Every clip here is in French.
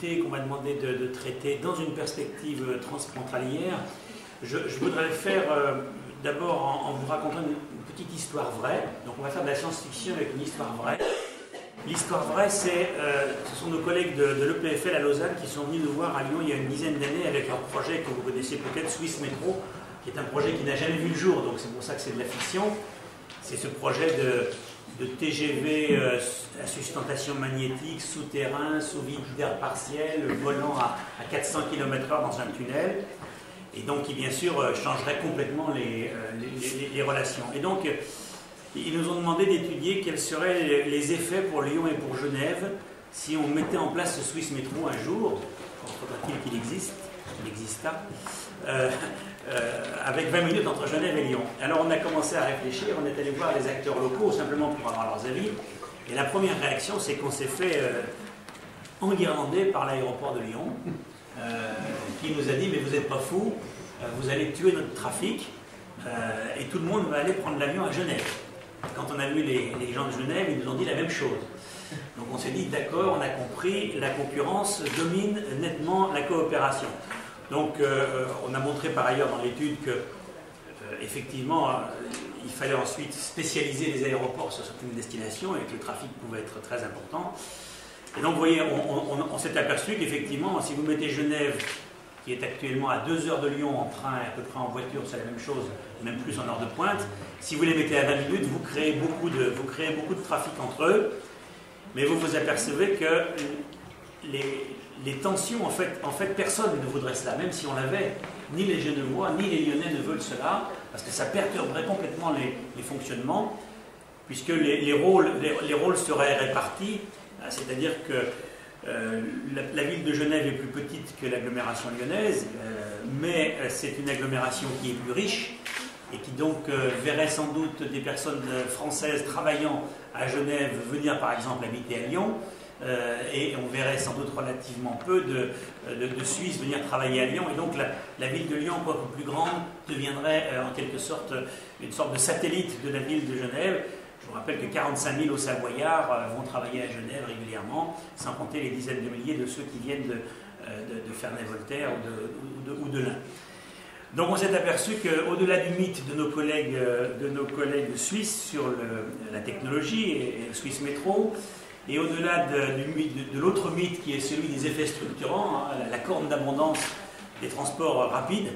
qu'on m'a demandé de, traiter dans une perspective transfrontalière, je, voudrais le faire euh, d'abord en, vous racontant une, petite histoire vraie. Donc on va faire de la science-fiction avec une histoire vraie. L'histoire vraie, c'est, euh, ce sont nos collègues de, de l'EPFL à Lausanne qui sont venus nous voir à Lyon il y a une dizaine d'années avec leur projet que vous connaissez peut-être, Swiss Metro, qui est un projet qui n'a jamais vu le jour, donc c'est pour ça que c'est de la fiction. C'est ce projet de, TGV euh, à sustentation magnétique, souterrain, sous vide d'air partiel, volant à, 400 km/h dans un tunnel, et donc qui bien sûr euh, changerait complètement les, euh, les, relations. Et donc, ils nous ont demandé d'étudier quels seraient les effets pour Lyon et pour Genève si on mettait en place ce Swiss Metro un jour, faudra-t-il qu'il existe, qu'il exista, euh, avec 20 minutes entre Genève et Lyon. Alors on a commencé à réfléchir, on est allé voir les acteurs locaux simplement pour avoir leurs avis. Et la première réaction, c'est qu'on s'est fait euh, enguirlander par l'aéroport de Lyon, euh, qui nous a dit Mais vous n'êtes pas fous, vous allez tuer notre trafic, et tout le monde va aller prendre l'avion à Genève. Quand on a vu les gens de Genève, ils nous ont dit la même chose. Donc on s'est dit D'accord, on a compris, la concurrence domine nettement la coopération. Donc, euh, on a montré par ailleurs dans l'étude que, euh, effectivement, euh, il fallait ensuite spécialiser les aéroports sur certaines destinations et que le trafic pouvait être très important. Et donc, vous voyez, on, s'est aperçu qu'effectivement, si vous mettez Genève, qui est actuellement à 2 heures de Lyon en train et à peu près en voiture, c'est la même chose, même plus en heure de pointe, si vous les mettez à 20 minutes, vous créez beaucoup de, vous créez beaucoup de trafic entre eux, mais vous vous apercevez que les, tensions, en fait, en fait, personne ne voudrait cela, même si on l'avait. Ni les Genevois, ni les Lyonnais ne veulent cela, parce que ça perturberait complètement les, fonctionnements, puisque les, rôles, les, rôles seraient répartis, hein, c'est-à-dire que euh, la, ville de Genève est plus petite que l'agglomération lyonnaise, euh, mais euh, c'est une agglomération qui est plus riche et qui donc verrait sans doute des personnes françaises travaillant à Genève venir par exemple habiter à Lyon. Euh, et on verrait sans doute relativement peu de, de, Suisses venir travailler à Lyon. Et donc la, ville de Lyon, quoique plus grande, deviendrait euh, en quelque sorte une sorte de satellite de la ville de Genève. Je vous rappelle que 45 000 au Savoyards euh, vont travailler à Genève régulièrement, sans compter les dizaines de milliers de ceux qui viennent de, de, Ferney-Voltaire ou de, ou de, Donc on s'est aperçu qu'au-delà du mythe de nos collègues, de nos collègues suisses sur la technologie et, le Swiss Metro, et au-delà de, l'autre mythe qui est celui des effets structurants, hein, la corne d'abondance des transports rapides,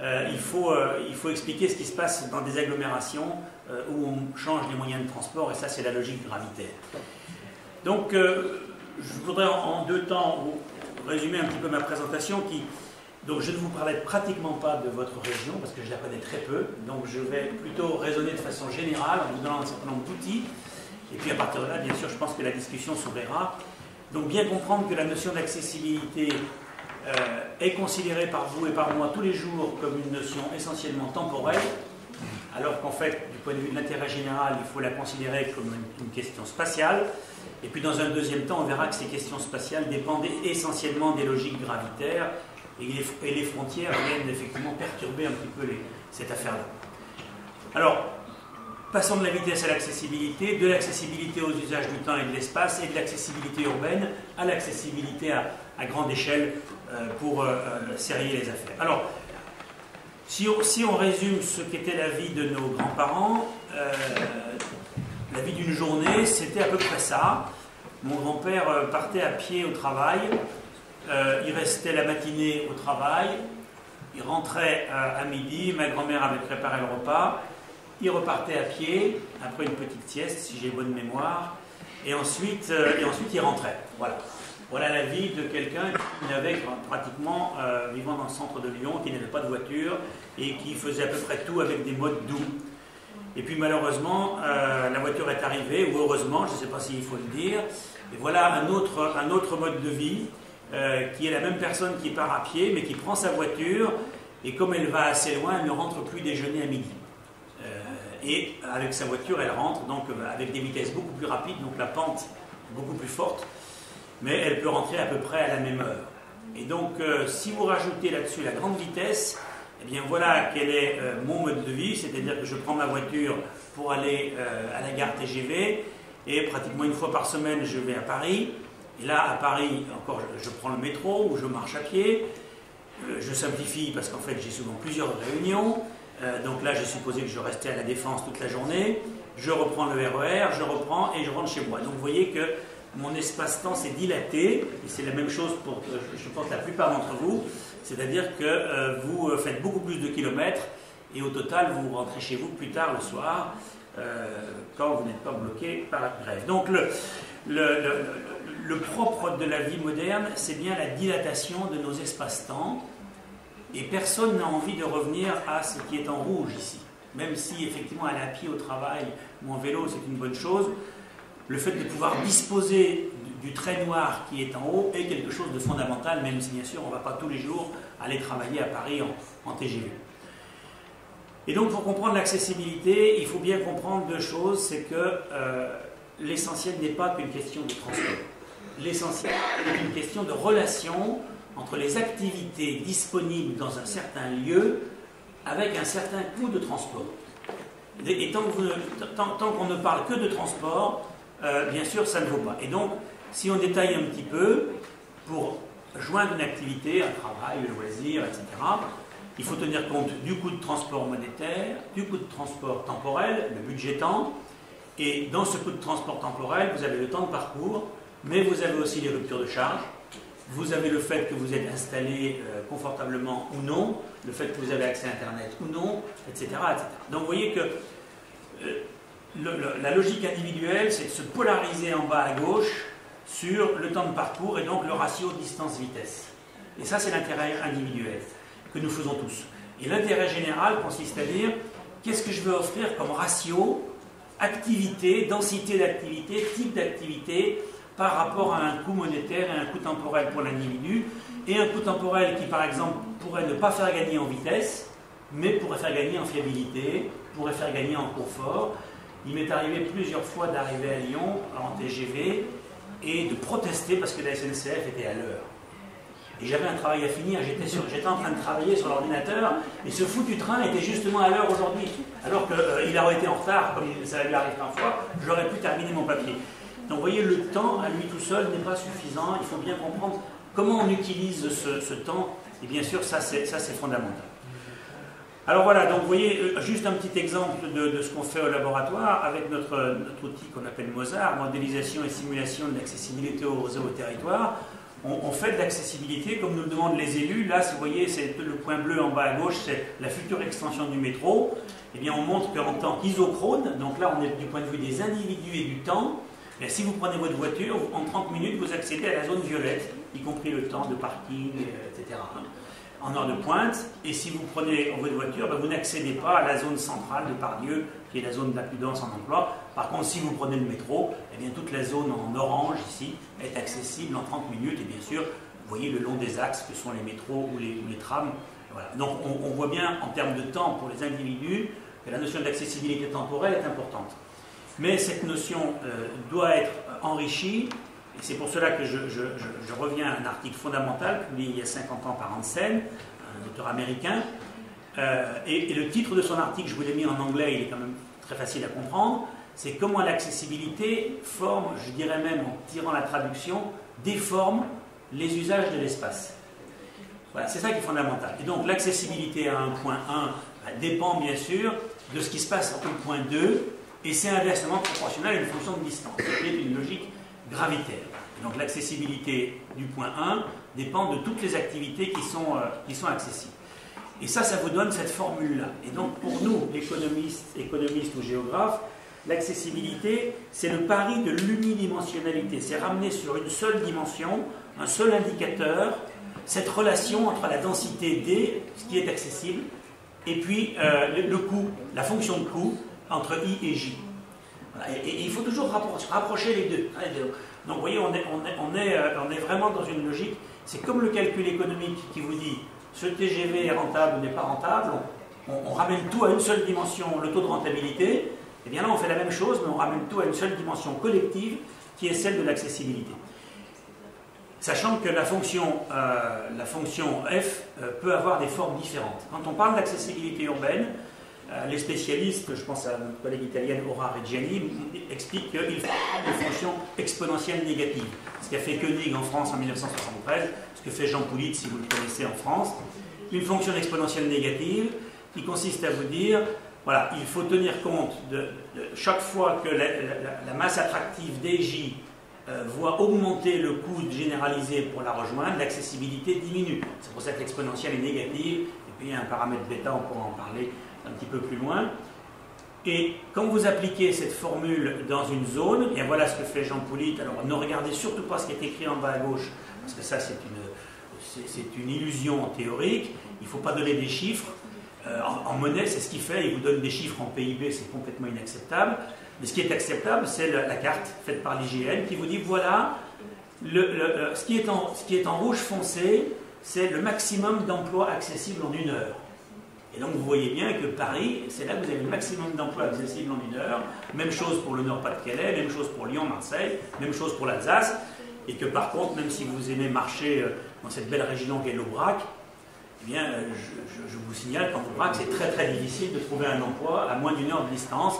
euh, il, faut, euh, il, faut, expliquer ce qui se passe dans des agglomérations euh, où on change les moyens de transport, et ça c'est la logique gravitaire. Donc je voudrais en, deux temps résumer un petit peu ma présentation qui, donc je ne vous parlais pratiquement pas de votre région parce que je la connais très peu, donc je vais plutôt raisonner de façon générale en vous donnant un certain nombre d'outils et puis à partir de là, bien sûr, je pense que la discussion s'ouvrira. Donc bien comprendre que la notion d'accessibilité euh, est considérée par vous et par moi tous les jours comme une notion essentiellement temporelle, alors qu'en fait, du point de vue de l'intérêt général, il faut la considérer comme une, question spatiale. Et puis dans un deuxième temps, on verra que ces questions spatiales dépendent essentiellement des logiques gravitaires et les, frontières viennent effectivement perturber un petit peu cette affaire-là. Alors, Passons de la vitesse à l'accessibilité, de l'accessibilité aux usages du temps et de l'espace, et de l'accessibilité urbaine à l'accessibilité à, grande échelle euh, pour euh, euh, serrer les affaires. Alors, si on, résume ce qu'était la vie de nos grands-parents, la vie d'une journée, c'était à peu près ça. Mon grand-père partait à pied au travail, il restait la matinée au travail, il rentrait à midi, ma grand-mère avait préparé le repas, il repartait à pied, après une petite sieste, si j'ai bonne mémoire, et ensuite, euh, et ensuite il rentrait. Voilà. Voilà la vie de quelqu'un qui n'avait pratiquement, euh, vivant dans le centre de Lyon, qui n'avait pas de voiture et qui faisait à peu près tout avec des modes doux. Et puis malheureusement, euh, la voiture est arrivée, ou heureusement, je ne sais pas s'il faut le dire, et voilà un autre, un autre mode de vie qui est la même personne qui part à pied, mais qui prend sa voiture, et comme elle va assez loin, elle ne rentre plus déjeuner à midi et avec sa voiture, elle rentre donc euh, avec des vitesses beaucoup plus rapides, donc la pente beaucoup plus forte, mais elle peut rentrer à peu près à la même heure. Et donc, euh, si vous rajoutez là-dessus la grande vitesse, eh bien voilà quel est euh, mon mode de vie, c'est-à-dire que je prends ma voiture pour aller à la gare TGV, Et pratiquement une fois par semaine, je vais à Paris. Là, à Paris, encore, je, prends le métro ou je marche à pied. Euh, je simplifie parce qu'en fait, j'ai souvent plusieurs réunions. Euh, donc là, j'ai supposé que je restais à la Défense toute la journée. Je reprends le RER, je reprends et je rentre chez moi. Donc vous voyez que mon espace-temps s'est dilaté. Et c'est la même chose pour, je pense, la plupart d'entre vous. C'est-à-dire que euh, vous faites beaucoup plus de kilomètres et au total, vous rentrez chez vous plus tard le soir quand vous n'êtes pas bloqué par la grève. Donc le, propre de la vie moderne, c'est bien la dilatation de nos espaces-temps. Et personne n'a envie de revenir à ce qui est en rouge ici. Même si effectivement aller à pied au travail ou en vélo, c'est une bonne chose, le fait de pouvoir disposer du, trait noir qui est en haut est quelque chose de fondamental, même si bien sûr on ne va pas tous les jours aller travailler à Paris en, TGV. Et donc pour comprendre l'accessibilité, il faut bien comprendre deux choses, c'est que euh, l'essentiel n'est pas qu'une question de transport. L'essentiel est une question de relation entre les activités disponibles dans un certain lieu avec un certain coût de transport. Et tant qu'on ne parle que de transport, euh, bien sûr, ça ne vaut pas. Et donc, si on détaille un petit peu, pour joindre une activité, un travail, un loisir, etc., il faut tenir compte du coût de transport monétaire, du coût de transport temporel, le budget temps, et dans ce coût de transport temporel, vous avez le temps de parcours, mais vous avez aussi les ruptures de charge, vous avez le fait que vous êtes installé euh, confortablement ou non, le fait que vous avez accès à Internet ou non, etc. Donc vous voyez que euh, la logique individuelle, c'est de se polariser en bas à gauche sur le temps de parcours et donc le ratio distance-vitesse. Et ça, c'est l'intérêt individuel que nous faisons tous. Et l'intérêt général consiste à dire qu'est-ce que je veux offrir comme ratio activité, densité d'activité, type d'activité par rapport à un coût monétaire et un coût temporel pour l'individu, et un coût temporel qui, par exemple, pourrait ne pas faire gagner en vitesse, mais pourrait faire gagner en fiabilité, pourrait faire gagner en confort. Il m'est arrivé plusieurs fois d'arriver à Lyon en TGV et de protester parce que la SNCF était à l'heure. Et j'avais un travail à finir, j'étais en train de travailler sur l'ordinateur, et ce foutu train était justement à l'heure aujourd'hui. Alors qu'il euh, aurait été en retard, comme ça lui arrive parfois, j'aurais pu terminer mon papier. Donc vous voyez, le temps à lui tout seul n'est pas suffisant, il faut bien comprendre comment on utilise ce, temps, et bien sûr, ça c'est fondamental. Alors voilà, donc vous voyez, euh, juste un petit exemple de, ce qu'on fait au laboratoire avec notre, outil qu'on appelle Mozart, modélisation et simulation de l'accessibilité aux, aux territoires on, fait de l'accessibilité comme nous le demandent les élus. Là, vous voyez, c'est le point bleu en bas à gauche, c'est la future extension du métro. Eh bien, on montre qu'en tant qu'isochrone, donc là, on est du point de vue des individus et du temps, et si vous prenez votre voiture, en 30 minutes, vous accédez à la zone violette, y compris le temps de parking, euh, etc en heure de pointe, et si vous prenez votre voiture, ben, vous n'accédez pas à la zone centrale de Pardieu, qui est la zone d'impudence en emploi. Par contre, si vous prenez le métro, eh bien, toute la zone en orange ici est accessible en 30 minutes, et bien sûr, vous voyez le long des axes que sont les métros ou les, trams. Donc on, voit bien en termes de temps pour les individus que la notion d'accessibilité temporelle est importante. Mais cette notion euh, doit être enrichie et c'est pour cela que je, reviens à un article fondamental publié il y a 50 ans par Hansen, un auteur américain. Euh, et, le titre de son article, je vous l'ai mis en anglais, il est quand même très facile à comprendre. C'est comment l'accessibilité forme, je dirais même en tirant la traduction, déforme les usages de l'espace. Voilà, c'est ça qui est fondamental. Et donc l'accessibilité à un point 1 bah, dépend bien sûr de ce qui se passe au point 2, et c'est inversement proportionnel à une fonction de distance. C'est une logique gravitaire. Donc l'accessibilité du point 1 dépend de toutes les activités qui sont, euh, qui sont accessibles. Et ça, ça vous donne cette formule-là. Et donc pour nous, économistes, économistes ou géographes, l'accessibilité, c'est le pari de l'unidimensionnalité. C'est ramener sur une seule dimension, un seul indicateur, cette relation entre la densité D, ce qui est accessible, et puis euh, le, coût, la fonction de coût entre I et J. Et, il faut toujours rapprocher les deux. Donc vous voyez, euh, on est, vraiment dans une logique, c'est comme le calcul économique qui vous dit ce TGV est rentable ou n'est pas rentable, on, ramène tout à une seule dimension, le taux de rentabilité, et eh bien là on fait la même chose, mais on ramène tout à une seule dimension collective qui est celle de l'accessibilité. Sachant que la fonction, euh, f euh, peut avoir des formes différentes. Quand on parle d'accessibilité urbaine, les spécialistes, je pense à notre collègue italienne Aura Reggiani, expliquent qu'il faut une fonction exponentielle négative. Ce qu'a fait Koenig en France en 1973, ce que fait Jean Poulit, si vous le connaissez en France, une fonction exponentielle négative qui consiste à vous dire, voilà, il faut tenir compte de, chaque fois que la, masse attractive DJ euh, voit augmenter le coût généralisé pour la rejoindre, l'accessibilité diminue. C'est pour ça que l'exponentielle est négative, et puis il y a un paramètre bêta, on pourra en parler un petit peu plus loin. Et quand vous appliquez cette formule dans une zone, et voilà ce que fait Jean Poulit. Alors ne regardez surtout pas ce qui est écrit en bas à gauche, parce que ça c'est une, illusion théorique. Il ne faut pas donner des chiffres. Euh, en, monnaie, c'est ce qu'il fait. Il vous donne des chiffres en PIB, c'est complètement inacceptable. Mais ce qui est acceptable, c'est la, carte faite par l'IGN qui vous dit voilà, ce, qui est en, ce qui est en rouge foncé, c'est le maximum d'emplois accessibles en une heure. Et donc vous voyez bien que Paris, c'est là que vous avez le maximum d'emplois accessibles en une heure. Même chose pour le Nord-Pas-de-Calais, même chose pour Lyon, Marseille, même chose pour l'Alsace. Et que par contre, même si vous aimez marcher euh, dans cette belle région qu'est l'Aubrac, eh bien, euh, je, vous signale qu'en Aubrac, c'est très très difficile de trouver un emploi à moins d'une heure de distance.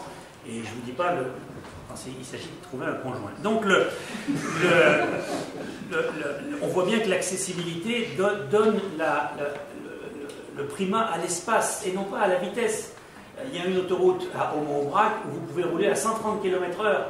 Et je ne vous dis pas, le, il s'agit de trouver un conjoint. Donc, on voit bien que l'accessibilité donne la, le primat à l'espace et non pas à la vitesse. Il y a une autoroute à Aumont-Aubrac où vous pouvez rouler à 130 km/h.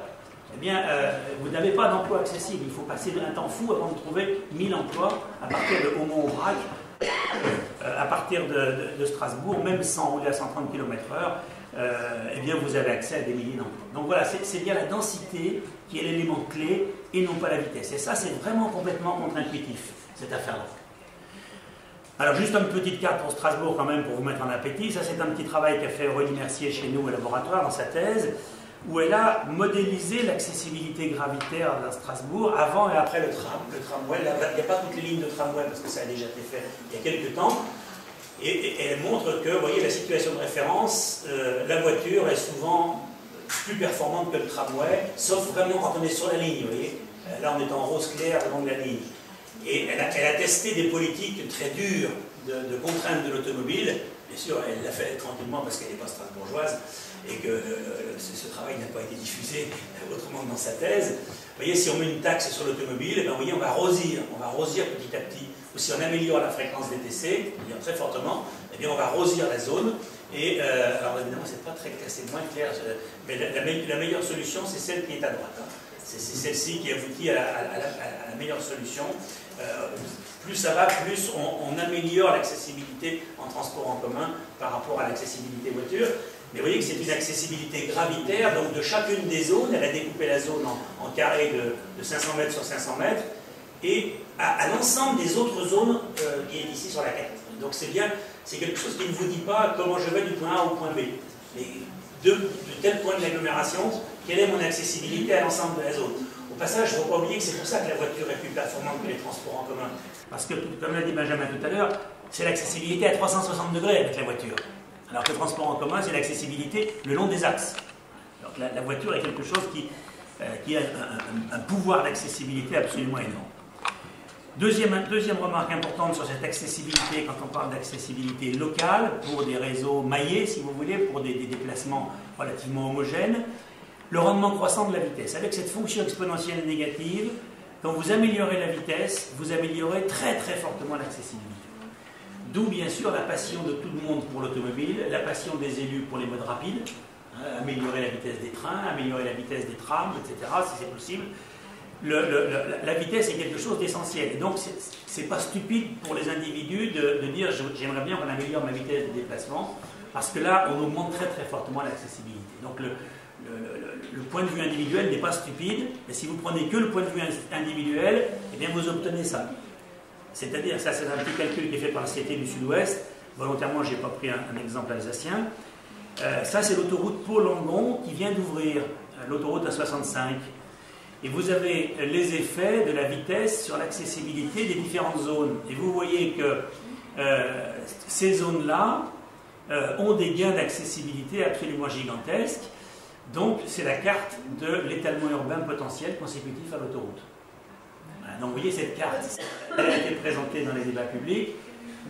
Eh bien, euh, vous n'avez pas d'emploi accessible. Il faut passer un temps fou avant de trouver 1000 emplois à partir de Aumont-Aubrac, euh, à partir de, Strasbourg, même sans rouler à 130 km/h. Euh, eh bien, vous avez accès à des milliers d'emplois. Donc voilà, c'est bien la densité qui est l'élément clé et non pas la vitesse. Et ça, c'est vraiment complètement contre-intuitif, cette affaire-là. Alors juste une petite carte pour Strasbourg quand même pour vous mettre en appétit. Ça c'est un petit travail qu'a fait Aurélie Mercier chez nous au laboratoire dans sa thèse, où elle a modélisé l'accessibilité gravitaire dans Strasbourg avant et après. Le tramway, il n'y a pas toutes les lignes de tramway parce que ça a déjà été fait il y a quelques temps. Et, elle montre que, vous voyez, la situation de référence, euh, la voiture est souvent plus performante que le tramway, sauf vraiment quand on est sur la ligne, vous voyez. Là on est en rose clair le long de la ligne. Et elle a, testé des politiques très dures de, contrainte de l'automobile. Bien sûr, elle l'a fait tranquillement parce qu'elle n'est pas strasbourgeoise et que euh, ce, travail n'a pas été diffusé autrement que dans sa thèse. Vous voyez, si on met une taxe sur l'automobile, eh ben, on va rosir, on va rosir petit à petit. Ou si on améliore la fréquence des TC, très fortement, eh bien, on va rosir la zone. Et euh, alors évidemment, c'est pas très c'est moins clair, mais la, meilleure solution, c'est celle qui est à droite. Hein. C'est celle-ci qui aboutit à la, meilleure solution. Euh, plus ça va, plus on, améliore l'accessibilité en transport en commun par rapport à l'accessibilité voiture. Mais vous voyez que c'est une accessibilité gravitaire, donc de chacune des zones, elle a découpé la zone en, carré de, 500 mètres sur 500 mètres, et à, l'ensemble des autres zones euh, qui est ici sur la carte. Donc c'est bien, c'est quelque chose qui ne vous dit pas comment je vais du point A au point B. Mais de, de tel point de l'agglomération, quelle est mon accessibilité à l'ensemble de la zone? Au passage, il ne faut pas oublier que c'est pour ça que la voiture est plus performante que les transports en commun. Parce que, comme l'a dit Benjamin tout à l'heure, c'est l'accessibilité à 360 degrés avec la voiture. Alors que le transport en commun, c'est l'accessibilité le long des axes. Donc la, voiture est quelque chose qui, euh, a un, pouvoir d'accessibilité absolument énorme. Deuxième, deuxième, remarque importante sur cette accessibilité, quand on parle d'accessibilité locale, pour des réseaux maillés, si vous voulez, pour des déplacements relativement homogènes, le rendement croissant de la vitesse. Avec cette fonction exponentielle négative, quand vous améliorez la vitesse, vous améliorez très très fortement l'accessibilité. D'où bien sûr la passion de tout le monde pour l'automobile, la passion des élus pour les modes rapides, hein, améliorer la vitesse des trains, améliorer la vitesse des trams, etc., si c'est possible. la vitesse est quelque chose d'essentiel. Et donc, ce n'est pas stupide pour les individus de, dire j'aimerais bien qu'on améliore ma vitesse de déplacement, parce que là, on augmente très très fortement l'accessibilité. Donc, le, point de vue individuel n'est pas stupide, mais si vous prenez que le point de vue individuel, eh bien vous obtenez ça. C'est-à-dire, ça c'est un petit calcul qui est fait par la Société du Sud-Ouest, volontairement je n'ai pas pris un, exemple alsacien, euh, ça c'est l'autoroute Pau-Langon qui vient d'ouvrir, euh, l'autoroute à 65. Et vous avez les effets de la vitesse sur l'accessibilité des différentes zones. Et vous voyez que euh, ces zones-là ont des gains d'accessibilité absolument gigantesques. Donc, c'est la carte de l'étalement urbain potentiel consécutif à l'autoroute. Donc, vous voyez cette carte, elle a été présentée dans les débats publics.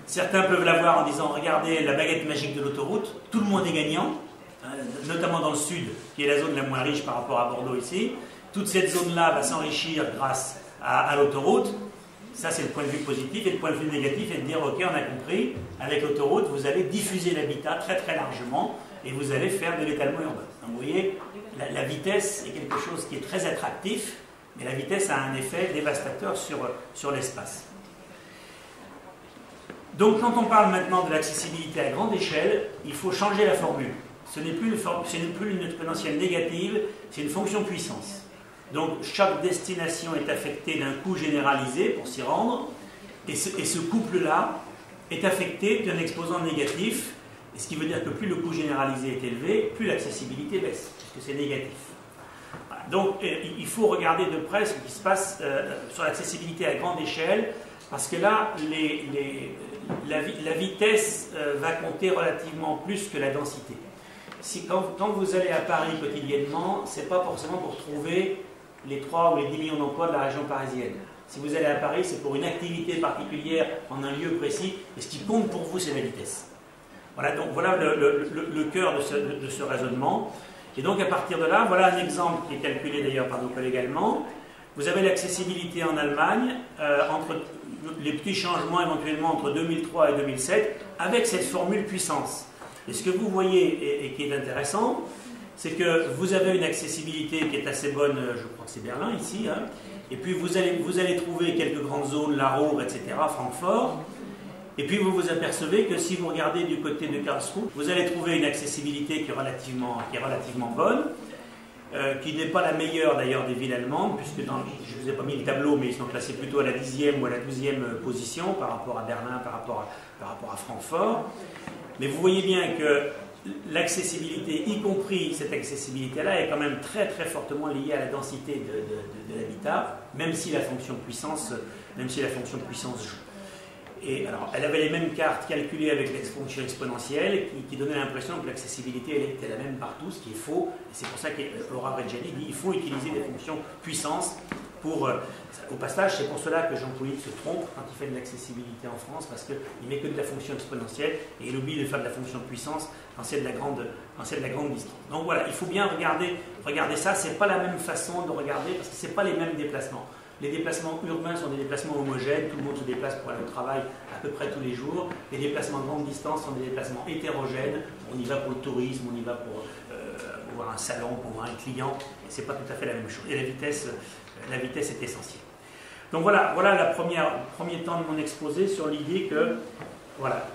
Certains peuvent l'avoir en disant regardez la baguette magique de l'autoroute, tout le monde est gagnant, hein, notamment dans le sud, qui est la zone la moins riche par rapport à Bordeaux ici. Toute cette zone-là va s'enrichir grâce à, l'autoroute. Ça, c'est le point de vue positif. Et le point de vue négatif est de dire ok, on a compris, avec l'autoroute, vous allez diffuser l'habitat très très largement et vous allez faire de l'étalement urbain. Donc, vous voyez, la, vitesse est quelque chose qui est très attractif, mais la vitesse a un effet dévastateur sur, sur l'espace. Donc quand on parle maintenant de l'accessibilité à grande échelle, il faut changer la formule. Ce n'est plus, plus, une exponentielle négative, c'est une fonction puissance. Donc chaque destination est affectée d'un coût généralisé pour s'y rendre, et ce, couple-là est affecté d'un exposant négatif, ce qui veut dire que plus le coût généralisé est élevé, plus l'accessibilité baisse, puisque c'est négatif. Donc euh, il faut regarder de près ce qui se passe euh, sur l'accessibilité à grande échelle, parce que là, la, vitesse euh, va compter relativement plus que la densité. Si, quand, vous allez à Paris quotidiennement, ce n'est pas forcément pour trouver les 3 ou les 10 millions d'emplois de la région parisienne. Si vous allez à Paris, c'est pour une activité particulière en un lieu précis, et ce qui compte pour vous, c'est la vitesse. Voilà, donc voilà le, cœur de ce, raisonnement. Et donc à partir de là, voilà un exemple qui est calculé d'ailleurs par nos collègues allemands. Vous avez l'accessibilité en Allemagne euh, entre les petits changements éventuellement entre 2003 et 2007 avec cette formule puissance. Et ce que vous voyez et, qui est intéressant, c'est que vous avez une accessibilité qui est assez bonne, je crois que c'est Berlin ici, hein, et puis vous allez, vous allez trouver quelques grandes zones, la Ruhr, etc., Francfort, et puis vous vous apercevez que si vous regardez du côté de Karlsruhe, vous allez trouver une accessibilité qui est relativement, qui est relativement bonne, euh, qui n'est pas la meilleure d'ailleurs des villes allemandes, puisque je ne vous ai pas mis le tableau, mais ils sont classés plutôt à la dixième ou à la douzième position par rapport à Berlin, par rapport à, par rapport à Francfort. Mais vous voyez bien que l'accessibilité, y compris cette accessibilité-là, est quand même très très fortement liée à la densité de, de l'habitat, même si la fonction puissance, même si la fonction puissance joue. Et elle avait les mêmes cartes calculées avec l'exponentielle exponentielle qui, donnait l'impression que l'accessibilité était la même partout, ce qui est faux. C'est pour ça qu'Aura Reggiani dit qu'il faut utiliser des fonctions puissance pour. Euh, au passage, c'est pour cela que Jean Pouilly se trompe quand il fait de l'accessibilité en France, parce qu'il met que de la fonction exponentielle et il oublie de faire de la fonction puissance quand c'est de la grande, de la grande distance. Donc voilà, il faut bien regarder, regarder ça. C'est pas la même façon de regarder parce que c'est pas les mêmes déplacements. Les déplacements urbains sont des déplacements homogènes, tout le monde se déplace pour aller au travail à peu près tous les jours. Les déplacements de grande distance sont des déplacements hétérogènes, on y va pour le tourisme, on y va pour euh, voir un salon, pour voir un client, ce n'est pas tout à fait la même chose. Et la vitesse, euh, la vitesse est essentielle. Donc voilà, voilà le premier temps de mon exposé sur l'idée que voilà,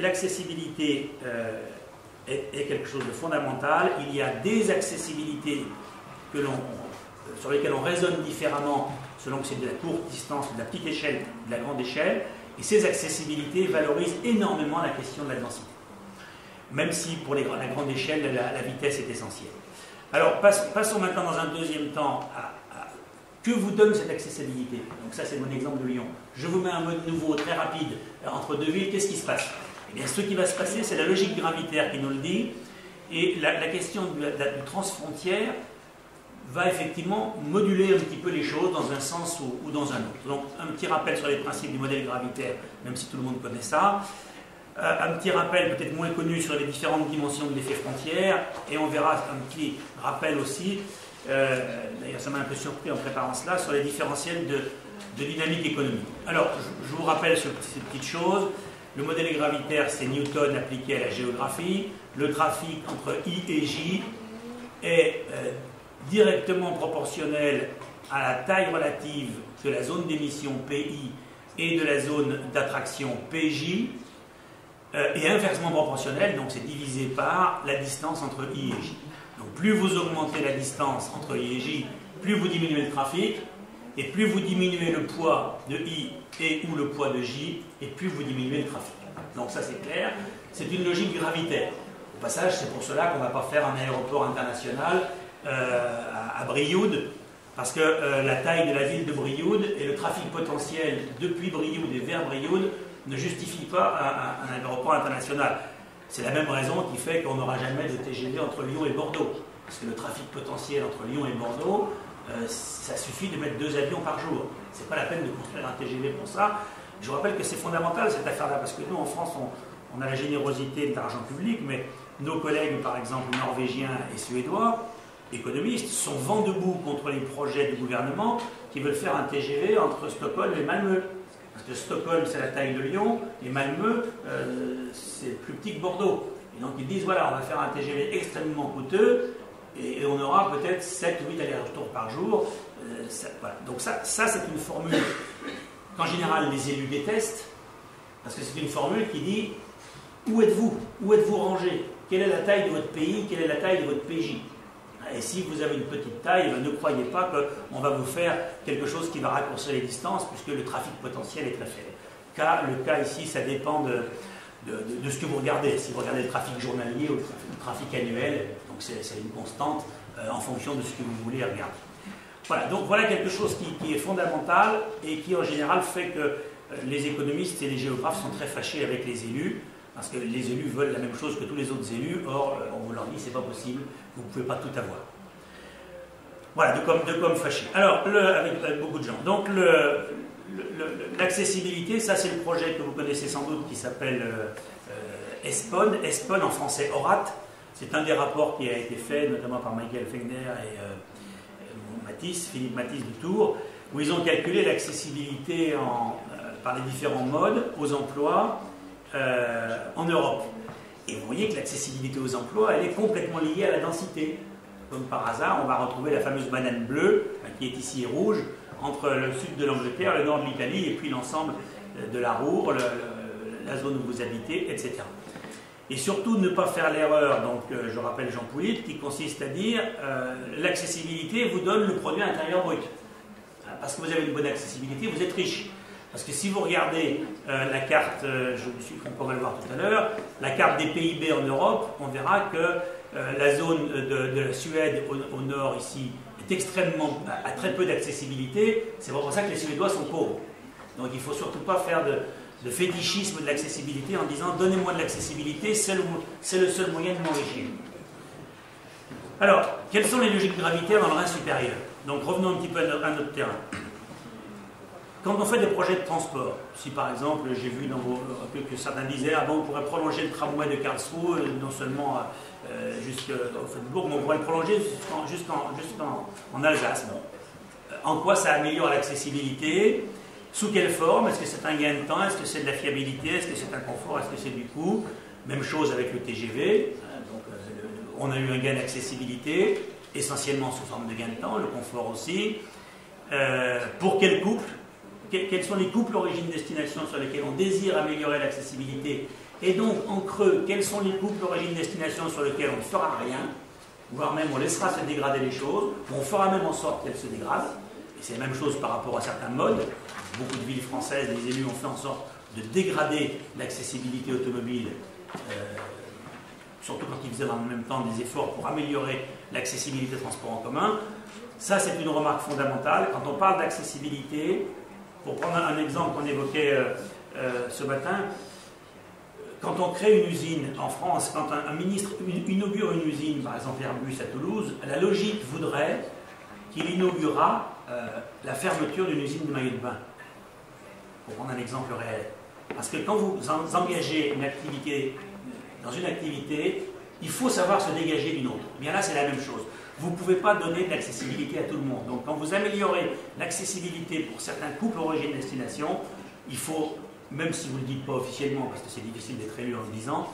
l'accessibilité euh, est, est, quelque chose de fondamental. Il y a des accessibilités que sur lesquelles on raisonne différemment selon que c'est de la courte distance, de la petite échelle, de la grande échelle, et ces accessibilités valorisent énormément la question de la densité. Même si pour la grande échelle, la, vitesse est essentielle. Alors passons maintenant dans un deuxième temps à, que vous donne cette accessibilité. Donc ça c'est mon exemple de Lyon. Je vous mets un mode nouveau très rapide entre deux villes, qu'est-ce qui se passe? Eh bien ce qui va se passer, c'est la logique gravitaire qui nous le dit, et la, question du transfrontière va effectivement moduler un petit peu les choses dans un sens ou, dans un autre. Donc un petit rappel sur les principes du modèle gravitaire, même si tout le monde connaît ça. Euh, un petit rappel peut-être moins connu sur les différentes dimensions de l'effet frontière, et on verra un petit rappel aussi, euh, d'ailleurs ça m'a un peu surpris en préparant cela, sur les différentiels de, dynamique économique. Alors je, vous rappelle sur ces petites choses. Le modèle gravitaire, c'est Newton appliqué à la géographie. Le trafic entre I et J est euh, directement proportionnel à la taille relative de la zone d'émission PI et de la zone d'attraction PJ, euh, et inversement proportionnel, donc c'est divisé par la distance entre I et J. Donc plus vous augmentez la distance entre I et J, plus vous diminuez le trafic, et plus vous diminuez le poids de I et ou le poids de J, et plus vous diminuez le trafic. Donc ça c'est clair, c'est une logique gravitaire. Au passage, c'est pour cela qu'on ne va pas faire un aéroport international euh, à, Brioude, parce que euh, la taille de la ville de Brioude et le trafic potentiel depuis Brioude et vers Brioude ne justifie pas un, aéroport international. C'est la même raison qui fait qu'on n'aura jamais de TGV entre Lyon et Bordeaux. Parce que le trafic potentiel entre Lyon et Bordeaux, euh, ça suffit de mettre deux avions par jour. Ce n'est pas la peine de construire un TGV pour ça. Je vous rappelle que c'est fondamental cette affaire-là, parce que nous, en France, on, a la générosité de l'argent public, mais nos collègues, par exemple norvégiens et suédois, économistes, sont vent debout contre les projets du gouvernement qui veulent faire un TGV entre Stockholm et Malmö. Parce que Stockholm, c'est la taille de Lyon, et Malmö, euh, c'est plus petit que Bordeaux. Et donc ils disent voilà, on va faire un TGV extrêmement coûteux, et, on aura peut-être 7 ou 8 allers-retours par jour. Euh, donc ça, ça c'est une formule qu'en général les élus détestent, parce que c'est une formule qui dit où êtes-vous? Où êtes-vous rangé? Quelle est la taille de votre pays? Quelle est la taille de votre PJ et si vous avez une petite taille, ben, ne croyez pas qu'on va vous faire quelque chose qui va raccourcir les distances, puisque le trafic potentiel est très faible. Car le cas ici, ça dépend de, ce que vous regardez. Si vous regardez le trafic journalier ou le trafic, annuel, donc c'est une constante euh, en fonction de ce que vous voulez regarder. Voilà, donc voilà quelque chose qui, est fondamental et qui en général fait que euh, les économistes et les géographes sont très fâchés avec les élus parce que les élus veulent la même chose que tous les autres élus, or euh, on vous leur dit c'est pas possible, vous ne pouvez pas tout avoir. Voilà, de comme, de comme fâché. Alors, avec, beaucoup de gens. Donc, l'accessibilité, ça c'est le projet que vous connaissez sans doute qui s'appelle euh, ESPON, ESPON en français ORAT. C'est un des rapports qui a été fait notamment par Michael Fengner et euh, Matisse, Philippe Matisse du Tour, où ils ont calculé l'accessibilité par les différents modes aux emplois euh, en Europe. Et vous voyez que l'accessibilité aux emplois, elle est complètement liée à la densité. Comme par hasard, on va retrouver la fameuse banane bleue, qui est ici rouge, entre le sud de l'Angleterre, le nord de l'Italie, et puis l'ensemble de la Roure, la zone où vous habitez, etc. Et surtout ne pas faire l'erreur, donc euh, je rappelle Jean Poulit, qui consiste à dire euh, l'accessibilité vous donne le produit intérieur brut. Parce que vous avez une bonne accessibilité, vous êtes riche. Parce que si vous regardez euh, la carte, euh, je voir tout à l'heure, la carte des PIB en Europe, on verra que euh, la zone de, la Suède au, nord ici est extrêmement, a très peu d'accessibilité. C'est pour ça que les Suédois sont pauvres. Donc il ne faut surtout pas faire de, fétichisme de l'accessibilité en disant donnez-moi de l'accessibilité, c'est le, seul moyen de m'enrichir. Alors, quelles sont les logiques gravitaires dans le Rhin supérieur? Donc revenons un petit peu à notre terrain. Quand on fait des projets de transport, si par exemple j'ai vu que certains disaient ah bon, on pourrait prolonger le tramway de Karlsruhe euh, non seulement euh, jusqu'au Fribourg, mais on pourrait le prolonger jusqu'en en Alsace. Euh, en quoi ça améliore l'accessibilité? Sous quelle forme? Est-ce que c'est un gain de temps? Est-ce que c'est de la fiabilité? Est-ce que c'est un confort? Est-ce que c'est du coût? Même chose avec le TGV. On a eu un gain d'accessibilité, essentiellement sous forme de gain de temps, le confort aussi. pour quel couple? Quels sont les couples origine-destination sur lesquels on désire améliorer l'accessibilité, et donc en creux, quels sont les couples origine-destination sur lesquels on ne fera rien, voire même on laissera se dégrader les choses, on fera même en sorte qu'elles se dégradent, et c'est la même chose par rapport à certains modes. Beaucoup de villes françaises, les élus ont fait en sorte de dégrader l'accessibilité automobile, euh, surtout quand ils faisaient en même temps des efforts pour améliorer l'accessibilité des transports en commun. Ça, c'est une remarque fondamentale. Quand on parle d'accessibilité, pour prendre un exemple qu'on évoquait euh, euh, ce matin, quand on crée une usine en France, quand un, ministre inaugure une usine, par exemple Airbus à Toulouse, la logique voudrait qu'il inaugurera euh, la fermeture d'une usine de maillot de bain. Pour prendre un exemple réel. Parce que quand vous engagez une activité, dans une activité, il faut savoir se dégager d'une autre. Bien là, c'est la même chose vous ne pouvez pas donner de l'accessibilité à tout le monde. Donc quand vous améliorez l'accessibilité pour certains couples origine-destination, il faut, même si vous ne le dites pas officiellement, parce que c'est difficile d'être élu en le disant,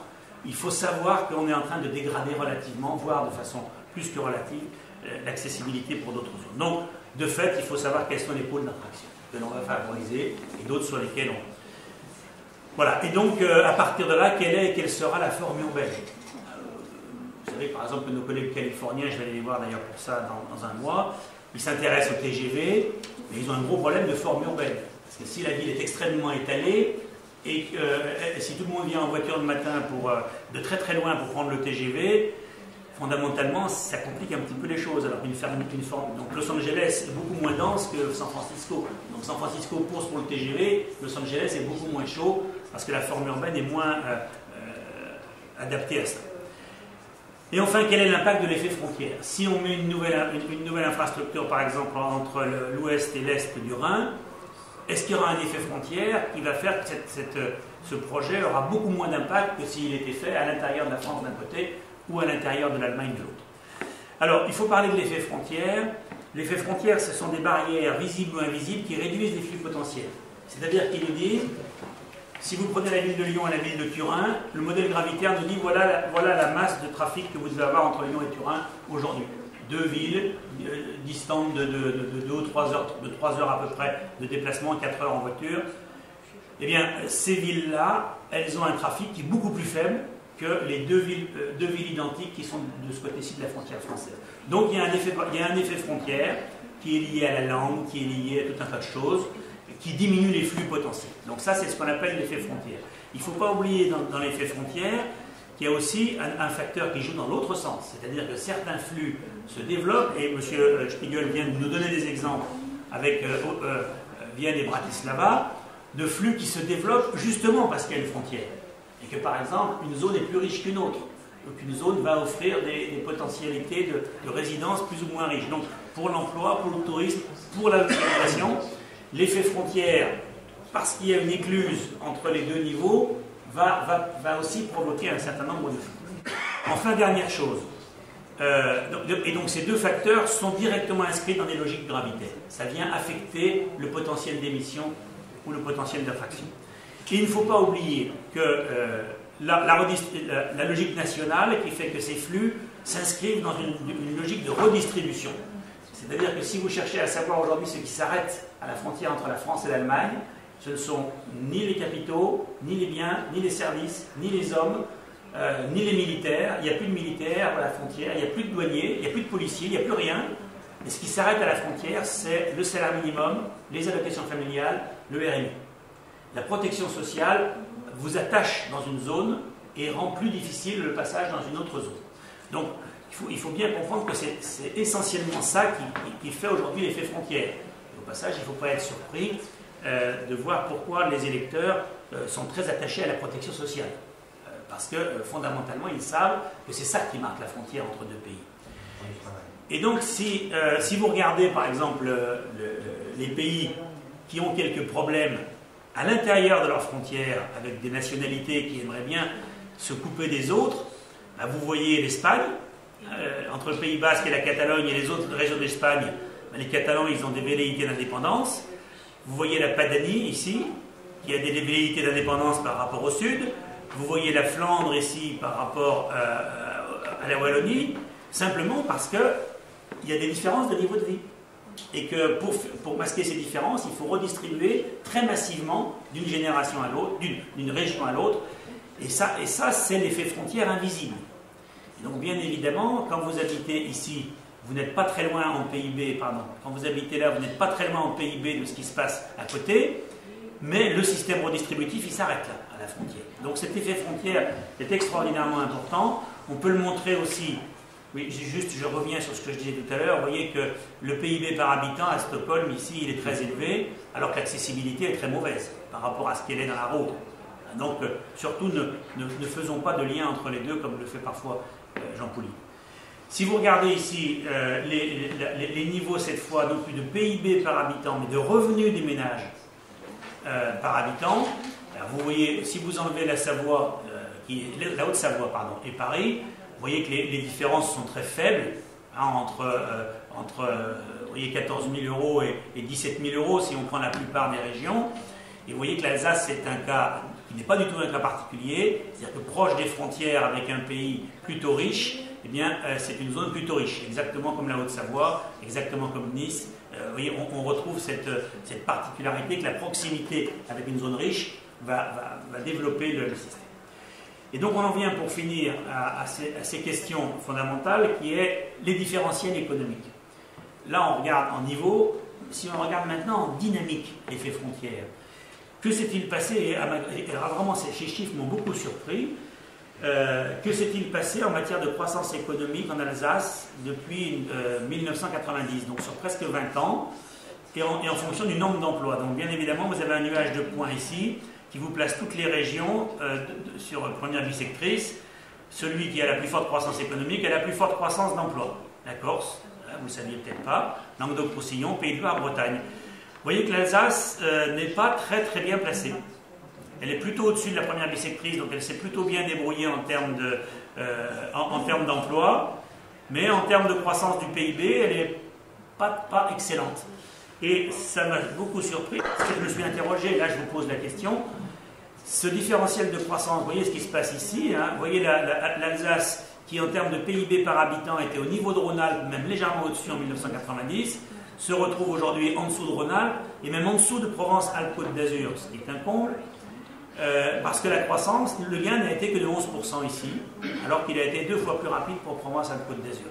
il faut savoir qu'on est en train de dégrader relativement, voire de façon plus que relative, euh, l'accessibilité pour d'autres zones. Donc, de fait, il faut savoir quels sont les pôles d'attraction que l'on va favoriser et d'autres sur lesquels on... Voilà, et donc euh, à partir de là, quelle est et quelle sera la forme urbaine savez, par exemple, nos collègues californiens, je vais aller les voir d'ailleurs pour ça dans, un mois, ils s'intéressent au TGV, mais ils ont un gros problème de forme urbaine. Parce que si la ville est extrêmement étalée, et euh, si tout le monde vient en voiture le matin euh, de très très loin pour prendre le TGV, fondamentalement, ça complique un petit peu les choses. Alors une, une forme, donc Los Angeles est beaucoup moins dense que San Francisco. Donc San Francisco pose pour le TGV, Los Angeles est beaucoup moins chaud parce que la forme urbaine est moins euh, adaptée à ça. Et enfin, quel est l'impact de l'effet frontière? Si on met une nouvelle, infrastructure, par exemple, entre l'ouest et l'est du Rhin, est-ce qu'il y aura un effet frontière qui va faire que ce projet aura beaucoup moins d'impact que s'il était fait à l'intérieur de la France d'un côté ou à l'intérieur de l'Allemagne de l'autre? Alors, il faut parler de l'effet frontière. L'effet frontière, ce sont des barrières visibles ou invisibles qui réduisent les flux potentiels. C'est-à-dire qu'ils nous disent, si vous prenez la ville de Lyon et la ville de Turin, le modèle gravitaire nous dit voilà, voilà la masse de trafic que vous devez avoir entre Lyon et Turin aujourd'hui. Deux villes euh, distantes de, de, 2 ou 3 heures, de 3 heures à peu près de déplacement, 4 heures en voiture. Eh bien, ces villes-là, elles ont un trafic qui est beaucoup plus faible que les deux villes, euh, deux villes identiques qui sont de ce côté-ci de la frontière française. Donc il y, a un effet, il y a un effet frontière qui est lié à la langue, qui est lié à tout un tas de choses, qui diminue les flux potentiels. Donc ça, c'est ce qu'on appelle l'effet frontière. Il ne faut pas oublier dans, l'effet frontière qu'il y a aussi un, facteur qui joue dans l'autre sens. C'est-à-dire que certains flux se développent, et M. Spiegel vient de nous donner des exemples avec euh, euh, Vienne et Bratislava, de flux qui se développent justement parce qu'il y a une frontière. Et que par exemple, une zone est plus riche qu'une autre. Donc une zone va offrir des, potentialités de, résidence plus ou moins riches. Donc pour l'emploi, pour le tourisme, pour la l'effet frontière, parce qu'il y a une écluse entre les deux niveaux, va, aussi provoquer un certain nombre de flux. Enfin, dernière chose. Euh, et donc ces deux facteurs sont directement inscrits dans des logiques gravitaires. Ça vient affecter le potentiel d'émission ou le potentiel d'attraction. Il ne faut pas oublier que euh, la, logique nationale qui fait que ces flux s'inscrivent dans une, logique de redistribution. C'est-à-dire que si vous cherchez à savoir aujourd'hui ce qui s'arrête à la frontière entre la France et l'Allemagne, ce ne sont ni les capitaux, ni les biens, ni les services, ni les hommes, euh, ni les militaires. Il n'y a plus de militaires à la frontière, il n'y a plus de douaniers, il n'y a plus de policiers, il n'y a plus rien. Et ce qui s'arrête à la frontière, c'est le salaire minimum, les allocations familiales, le RMI. La protection sociale vous attache dans une zone et rend plus difficile le passage dans une autre zone. Donc, il faut, bien comprendre que c'est essentiellement ça qui, fait aujourd'hui l'effet frontière. au passage, il ne faut pas être surpris euh, de voir pourquoi les électeurs euh, sont très attachés à la protection sociale. Euh, parce que fondamentalement, ils savent que c'est ça qui marque la frontière entre deux pays. Et donc, si, si vous regardez par exemple les pays qui ont quelques problèmes à l'intérieur de leurs frontières, avec des nationalités qui aimeraient bien se couper des autres, bah, vous voyez l'Espagne, euh, entre le Pays Basque et la Catalogne et les autres régions d'Espagne, bah, les Catalans, ils ont des velléités d'indépendance. Vous voyez la Padanie ici, qui a des velléités d'indépendance par rapport au sud. Vous voyez la Flandre ici par rapport euh, à la Wallonie, simplement parce qu'il y a des différences de niveau de vie et que pour, pour, masquer ces différences, il faut redistribuer très massivement d'une génération à l'autre, d'une région à l'autre, et ça, et ça c'est l'effet frontière invisible. Donc bien évidemment, quand vous habitez ici, vous n'êtes pas très loin en PIB, pardon, quand vous habitez là, vous n'êtes pas très loin en PIB de ce qui se passe à côté, mais le système redistributif, il s'arrête là, à la frontière. Donc cet effet frontière est extraordinairement important. On peut le montrer aussi oui, juste, je reviens sur ce que je disais tout à l'heure. Vous voyez que le PIB par habitant à Stockholm, ici, il est très élevé, alors que l'accessibilité est très mauvaise par rapport à ce qu'elle est dans la route. Donc, surtout, ne, faisons pas de lien entre les deux, comme le fait parfois Jean Pouly. Si vous regardez ici euh, les, niveaux, cette fois, non plus de PIB par habitant, mais de revenus des ménages par habitant, vous voyez, si vous enlevez la Savoie, la Haute-Savoie, pardon, et Paris, vous voyez que les, différences sont très faibles hein, entre, euh, entre euh, voyez 14 000 euros et, 17 000 euros si on prend la plupart des régions. Et vous voyez que l'Alsace, c'est un cas qui n'est pas du tout un cas particulier, c'est-à-dire que proche des frontières avec un pays plutôt riche, eh bien, euh, c'est une zone plutôt riche, exactement comme la Haute-Savoie, exactement comme Nice. vous voyez, on, retrouve cette, particularité que la proximité avec une zone riche va, développer le système. Et donc on en vient pour finir à, ces, questions fondamentales qui est les différentiels économiques. Là on regarde en niveau, si on regarde maintenant en dynamique l'effet frontière, que s'est-il passé, et, vraiment ces chiffres m'ont beaucoup surpris, euh, que s'est-il passé en matière de croissance économique en Alsace depuis 1990, euh, donc sur presque 20 ans, et en, fonction du nombre d'emplois. Donc bien évidemment, vous avez un nuage de points ici, qui vous place toutes les régions euh, sur première bisectrice. Celui qui a la plus forte croissance économique a la plus forte croissance d'emploi. La Corse, vous ne le saviez peut-être pas, Languedoc-Roussillon, Pays de Loire, Bretagne. Voyez que l'Alsace euh, n'est pas très très bien placée. Elle est plutôt au-dessus de la première bisectrice, donc elle s'est plutôt bien débrouillée en termes de, euh, en, termes d'emploi, mais en termes de croissance du PIB, elle n'est pas, pas excellente. Et ça m'a beaucoup surpris, parce que je me suis interrogé, là je vous pose la question, ce différentiel de croissance, vous voyez ce qui se passe ici, hein, vous voyez l'Alsace qui en termes de PIB par habitant était au niveau de Rhône-Alpes, même légèrement au-dessus en 1990, se retrouve aujourd'hui en dessous de Rhône-Alpes et même en dessous de Provence-Alpes-Côte d'Azur, ce qui est un comble. Euh, parce que la croissance, le gain n'a été que de 11% ici, alors qu'il a été deux fois plus rapide pour Provence-Alpes-Côte d'Azur.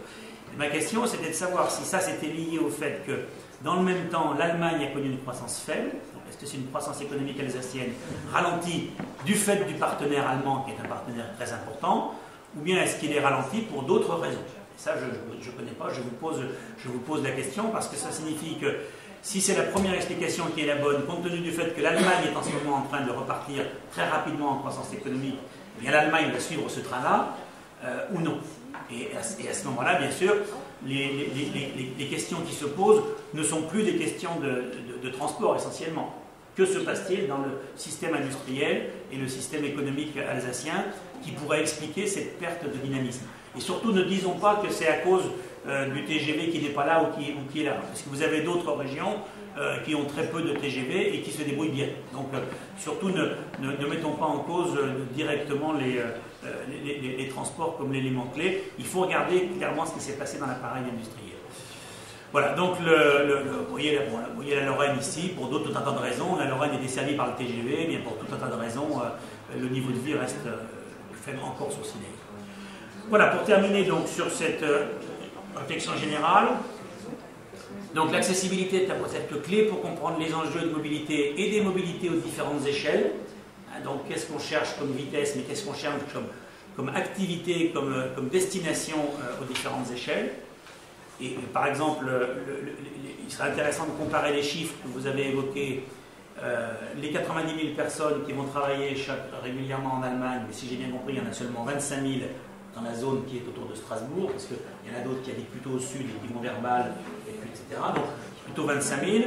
Ma question, c'était de savoir si ça c'était lié au fait que, dans le même temps, l'Allemagne a connu une croissance faible, est-ce que c'est une croissance économique alsacienne ralentie du fait du partenaire allemand, qui est un partenaire très important, ou bien est-ce qu'il est ralenti pour d'autres raisons? Ça, je ne connais pas, je vous, pose, la question, parce que ça signifie que si c'est la première explication qui est la bonne, compte tenu du fait que l'Allemagne est en ce moment en train de repartir très rapidement en croissance économique, eh l'Allemagne va suivre ce train-là, euh, ou non. Et à, ce moment-là, bien sûr, les, questions qui se posent ne sont plus des questions de, transport essentiellement. Que se passe-t-il dans le système industriel et le système économique alsacien qui pourrait expliquer cette perte de dynamisme? Et surtout, ne disons pas que c'est à cause euh, du TGV qui n'est pas là ou qui, est là. Parce que vous avez d'autres régions euh, qui ont très peu de TGV et qui se débrouillent bien. Donc euh, surtout ne, mettons pas en cause directement les, transports comme l'élément clé. Il faut regarder clairement ce qui s'est passé dans l'appareil industriel. Voilà, donc le, vous, voyez, la Lorraine ici, pour d'autres tout un tas de raisons. La Lorraine est desservie par le TGV, mais pour tout un tas de raisons, le niveau de vie reste faible encore sur Ciné. Voilà, pour terminer donc sur cette protection générale. Donc l'accessibilité est un concept clé pour comprendre les enjeux de mobilité et des mobilités aux différentes échelles. Hein, donc qu'est-ce qu'on cherche comme vitesse, mais qu'est-ce qu'on cherche comme, comme activité, comme, comme destination euh, aux différentes échelles? Et, par exemple, il serait intéressant de comparer les chiffres que vous avez évoqués. Euh, les 90 000 personnes qui vont travailler régulièrement en Allemagne, mais si j'ai bien compris, il y en a seulement 25 000 dans la zone qui est autour de Strasbourg, parce qu'il y en a d'autres qui habitent plutôt au sud et qui vont etc. Donc plutôt 25 000.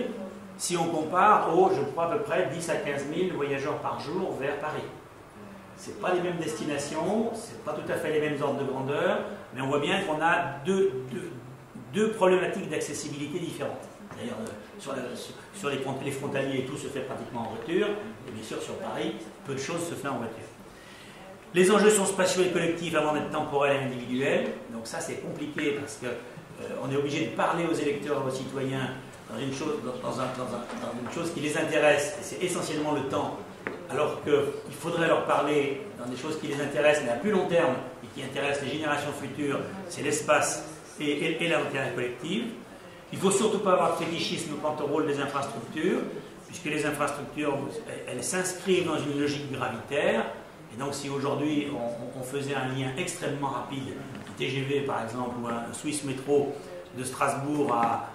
Si on compare aux, je crois, à peu près 10 à 15 000 voyageurs par jour vers Paris. Ce pas les mêmes destinations, ce pas tout à fait les mêmes ordres de grandeur, mais on voit bien qu'on a deux, deux, problématiques d'accessibilité différentes. D'ailleurs, euh, sur, sur, les, les frontaliers, tout se fait pratiquement en voiture, et bien sûr sur Paris, peu de choses se font en voiture. Les enjeux sont spatiaux et collectifs avant d'être temporels et individuels. Donc ça, c'est compliqué parce qu'on euh, est obligé de parler aux électeurs et aux citoyens dans une chose, dans, une chose qui les intéresse, et c'est essentiellement le temps, alors qu'il faudrait leur parler dans des choses qui les intéressent, mais à plus long terme, et qui intéressent les générations futures, c'est l'espace et, et, l'intérêt collectif. Il ne faut surtout pas avoir de fétichisme quant au rôle des infrastructures, puisque les infrastructures, elles s'inscrivent dans une logique gravitaire, et donc si aujourd'hui on, faisait un lien extrêmement rapide, un TGV par exemple, ou un Swiss Métro de Strasbourg à,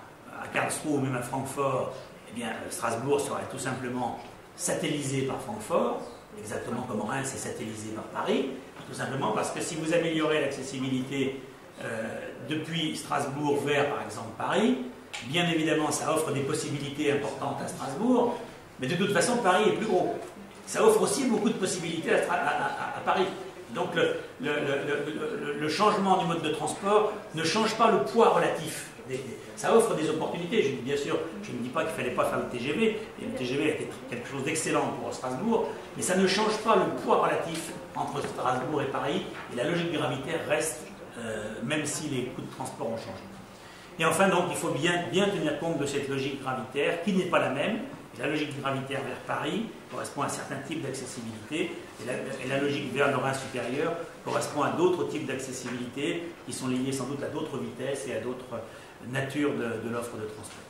Karlsruhe ou même à Francfort, eh bien Strasbourg serait tout simplement satellisé par Francfort, exactement comme Reims est satellisé par Paris, tout simplement parce que si vous améliorez l'accessibilité euh, depuis Strasbourg vers par exemple Paris, bien évidemment ça offre des possibilités importantes à Strasbourg, mais de toute façon Paris est plus gros ça offre aussi beaucoup de possibilités à, Paris. Donc le, changement du mode de transport ne change pas le poids relatif. ça offre des opportunités. Je, bien sûr, je ne dis pas qu'il ne fallait pas faire le TGV, le TGV été quelque chose d'excellent pour Strasbourg, mais ça ne change pas le poids relatif entre Strasbourg et Paris, et la logique gravitaire reste, euh, même si les coûts de transport ont changé. Et enfin, donc, il faut bien, bien tenir compte de cette logique gravitaire, qui n'est pas la même, la logique gravitaire vers Paris correspond à un certain type d'accessibilité et la, logique vers le Rhin supérieur correspond à d'autres types d'accessibilité qui sont liés sans doute à d'autres vitesses et à d'autres natures de, de l'offre de transport.